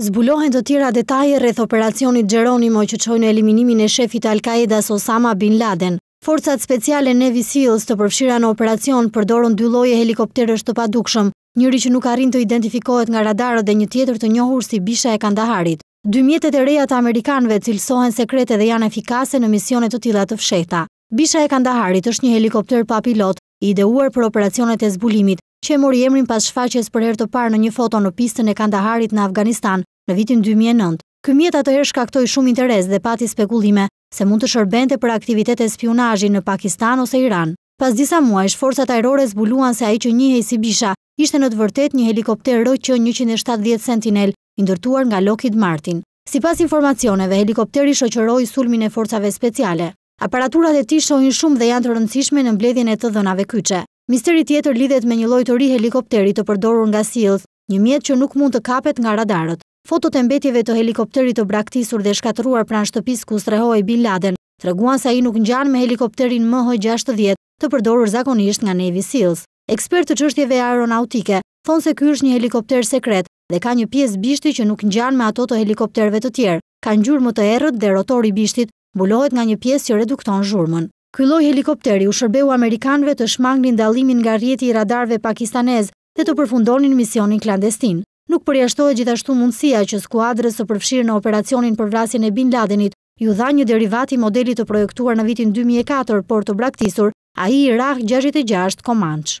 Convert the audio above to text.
Zbulohen të tjera detaje rreth operacionit Geronimo që çoi në eliminimin e shefit të Al-Qaedas Osama Bin Laden. Forcat Speciale Navy Seals të përfshira në operacion përdorën dy lloje helikopterësh të padukshëm, njëri që nuk arrin të identifikohet nga radarët dhe një tjetër të njohur si Bisha e Kandaharit. Dy mjetet e reja të amerikanëve cilësohen sekrete dhe janë efikase në misione të tilla të fshehta. Bisha e Kandaharit është një helikopter pa pilot, i ideuar për operacionet e zbulimit, që e mori emrin pas shfaqjes për herë të parë në një foto në pistën e Kandaharit në Afganistan në vitin dy mijë e nëntë. Ky mjet atëherë shkaktoi shumë interes dhe pati spekulime se mund të shërbente për aktivitete spiunazhi në Pakistan ose Iran. Pas disa muajsh, forcat ajrore zbuluan se ai që njihej si Bisha ishte në të vërtetë një helikopter RQ njëqind e shtatëdhjetë Sentinel i ndërtuar nga Lockheed Martin. Sipas informacioneve, helikopteri shoqëroi sulmin e forcave speciale. Aparaturat e tij shohin shumë dhe janë të rëndësishme në mbledhjen e të dhënave kyçe. Misteri tjetër lidhet me një lloj të ri helikopteri të përdorur nga Seals, një mjet që nuk mund të kapet nga radarët. Fotot e mbetjeve të helikopterit të braktisur dhe shkatërruar pranë shtëpisë ku strehohej Bin Laden treguan se ai nuk ngjan me helikopterin MH gjashtëdhjetë të përdorur zakonisht nga Navy Seals. Ekspertë të çështjeve aeronautike thonë se ky është një helikopter sekret dhe ka një pjesë bishti që nuk ngjan me ato të helikopterëve të tjerë, ka ngjyrë më të errët dhe rotori i bishtit Mbulohet nga një pjesë që redukton zhurmën. Ky lloj helikopteri u shërbeu amerikanëve të shmangnin dallimin nga rrjeti i radarëve pakistanezë dhe të përfundonin misionin klandestin. Nuk përjashtohet gjithashtu mundësia që skuadrës së përfshirë në operacionin për vrasjen e Bin Ladenit iu dha një derivat i modelit të projektuar në vitin dy mijë e katër, por të braktisur, ai i Rah gjashtëdhjetë e gjashtë Comanche.